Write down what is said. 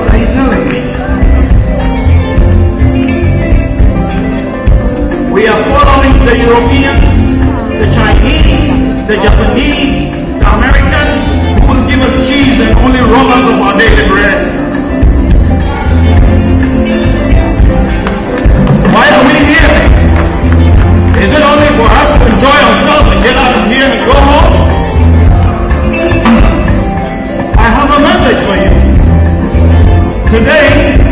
What are you me? We are following the Europeans, the Chinese, the Japanese, the Americans who will give us cheese and only rob us of our daily bread. Today,